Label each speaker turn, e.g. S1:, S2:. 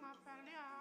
S1: m'a parlé à